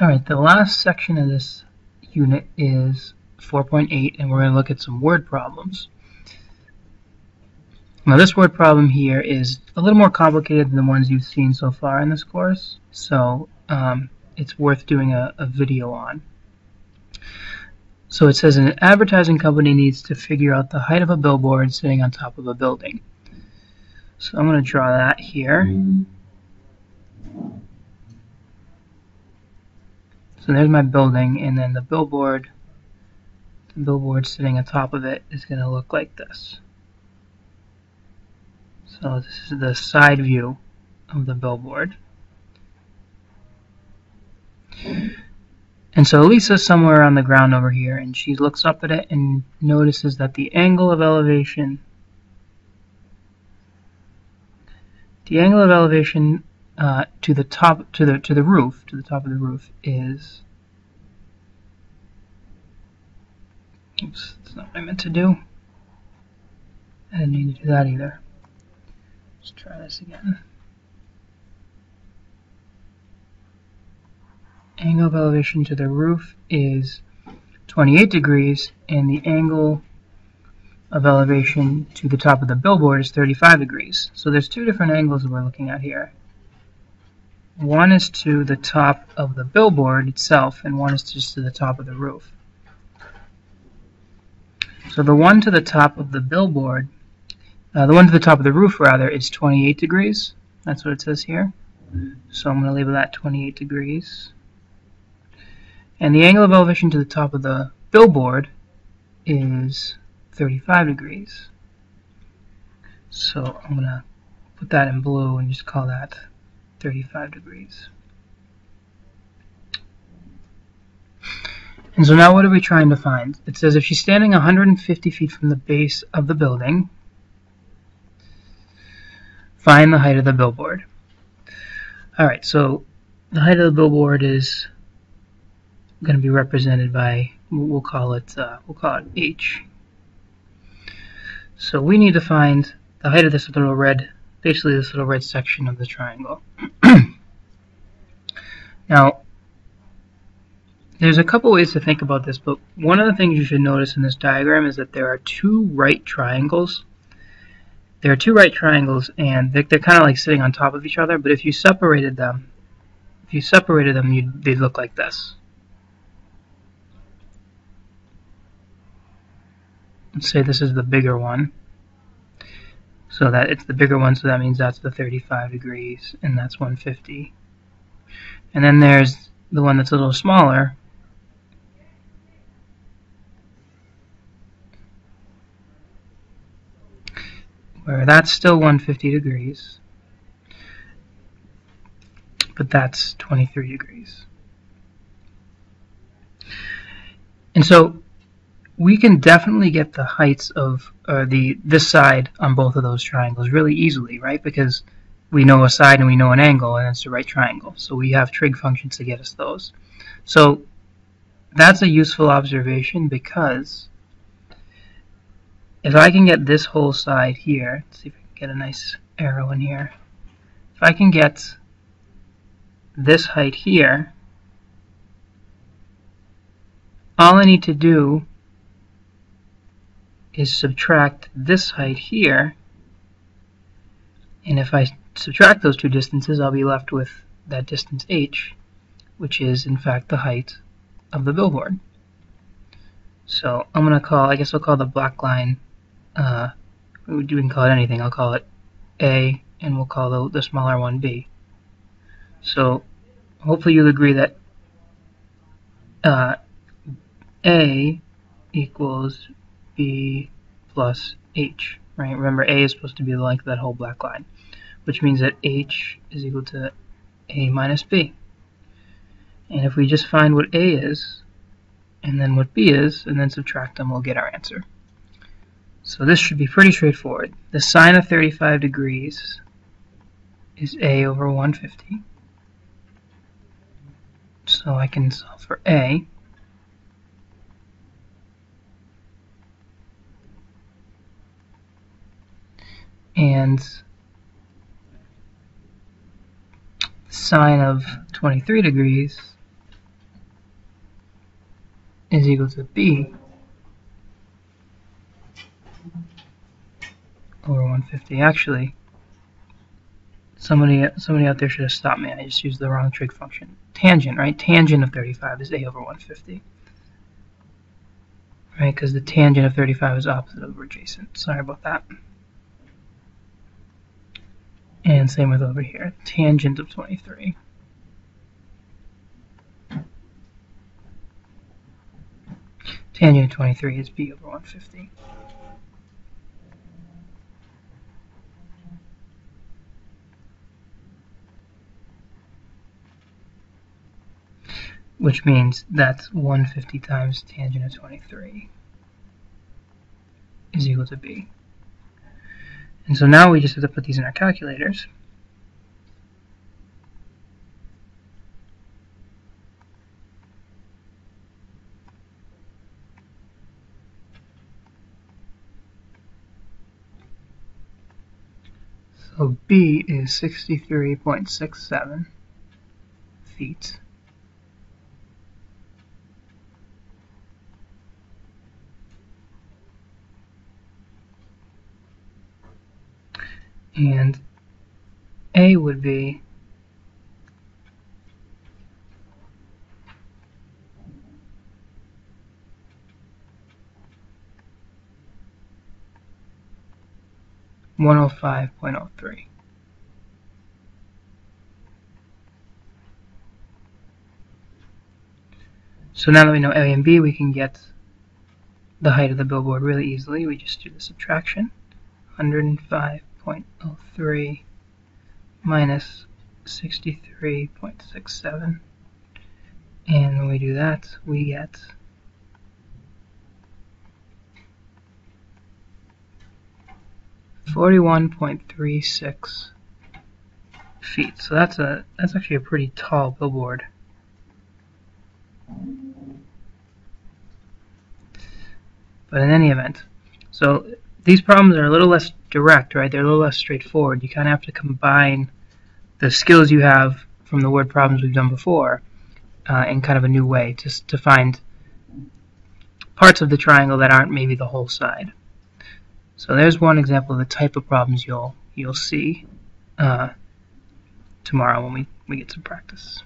Alright, the last section of this unit is 4.8 and we're going to look at some word problems. Now this word problem here is a little more complicated than the ones you've seen so far in this course, so um, it's worth doing a, a video on. So it says an advertising company needs to figure out the height of a billboard sitting on top of a building. So I'm going to draw that here. So there's my building, and then the billboard, the billboard sitting on top of it is going to look like this. So this is the side view of the billboard. And so Lisa's somewhere on the ground over here, and she looks up at it and notices that the angle of elevation, the angle of elevation uh, to the top to the to the roof to the top of the roof is oops that's not what I meant to do. I didn't need to do that either. Let's try this again. Angle of elevation to the roof is 28 degrees and the angle of elevation to the top of the billboard is 35 degrees. So there's two different angles that we're looking at here one is to the top of the billboard itself, and one is just to the top of the roof. So the one to the top of the billboard, uh, the one to the top of the roof rather, is 28 degrees. That's what it says here. So I'm going to label that 28 degrees. And the angle of elevation to the top of the billboard is 35 degrees. So I'm going to put that in blue and just call that 35 degrees. And so now what are we trying to find? It says if she's standing 150 feet from the base of the building, find the height of the billboard. Alright, so the height of the billboard is going to be represented by, we'll call it, uh, we'll call it H. So we need to find the height of this little red basically this little red section of the triangle. now, there's a couple ways to think about this, but one of the things you should notice in this diagram is that there are two right triangles. There are two right triangles, and they're, they're kind of like sitting on top of each other, but if you separated them, if you separated them, they'd look like this. Let's say this is the bigger one. So that it's the bigger one, so that means that's the 35 degrees, and that's 150. And then there's the one that's a little smaller, where that's still 150 degrees, but that's 23 degrees. And so we can definitely get the heights of uh, the this side on both of those triangles really easily, right? Because we know a side and we know an angle, and it's the right triangle. So we have trig functions to get us those. So that's a useful observation because if I can get this whole side here, let's see if I can get a nice arrow in here. If I can get this height here, all I need to do is subtract this height here and if I subtract those two distances I'll be left with that distance h which is in fact the height of the billboard. So I'm going to call, I guess I'll call the black line, uh, we can call it anything, I'll call it A and we'll call the, the smaller one B. So hopefully you'll agree that uh, A equals b plus h, right? Remember, a is supposed to be the length of that whole black line, which means that h is equal to a minus b. And if we just find what a is, and then what b is, and then subtract them, we'll get our answer. So this should be pretty straightforward. The sine of 35 degrees is a over 150. So I can solve for a. and sine of 23 degrees is equal to b over 150. Actually, somebody somebody out there should have stopped me. I just used the wrong trig function. Tangent, right? Tangent of 35 is a over 150. Right, because the tangent of 35 is opposite over adjacent. Sorry about that. And same with over here. Tangent of 23. Tangent of 23 is b over 150. which means that's 150 times tangent of 23 is equal to b. And so now we just have to put these in our calculators. So B is 63.67 feet. And A would be one oh five point oh three. So now that we know A and B, we can get the height of the billboard really easily. We just do the subtraction. 105 0.03 minus 63.67 and when we do that we get Forty-one point three six feet. So that's a that's actually a pretty tall billboard. But in any event, so these problems are a little less direct, right? They're a little less straightforward. You kind of have to combine the skills you have from the word problems we've done before uh, in kind of a new way to, to find parts of the triangle that aren't maybe the whole side. So there's one example of the type of problems you'll you'll see uh, tomorrow when we, we get some practice.